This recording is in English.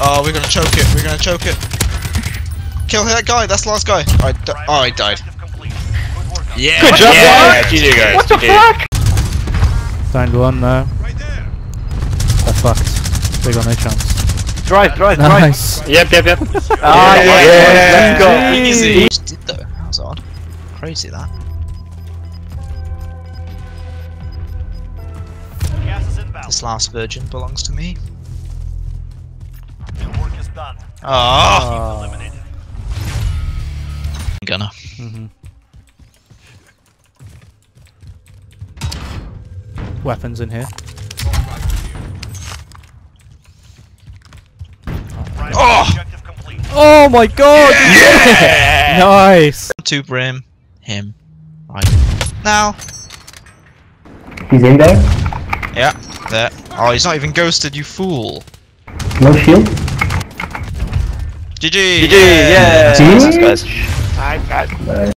Oh, we're gonna choke it. We're gonna choke it. Kill that guy. That's the last guy. I di- oh, I died. Yeah. Good job, yeah. guys. GG guys. What the GG. fuck? Downed one now. They're fucked. They got no chance. Drive, drive, Nice. Yep, yep, yep. Ah, Yeah, yeah, yeah. let's go. Easy. Just did though. That was odd. Crazy that. Gas is inbound. This last virgin belongs to me. Your work done. Oh. Eliminated. Gonna. hmm Weapons in here. Oh! Oh my god! Yeah. Nice! to Brim. Him. Right. Now. He's in there. Yeah. There. Oh, he's not even ghosted. You fool. No shield. GG. GG, yeah. GG. Nice, guys.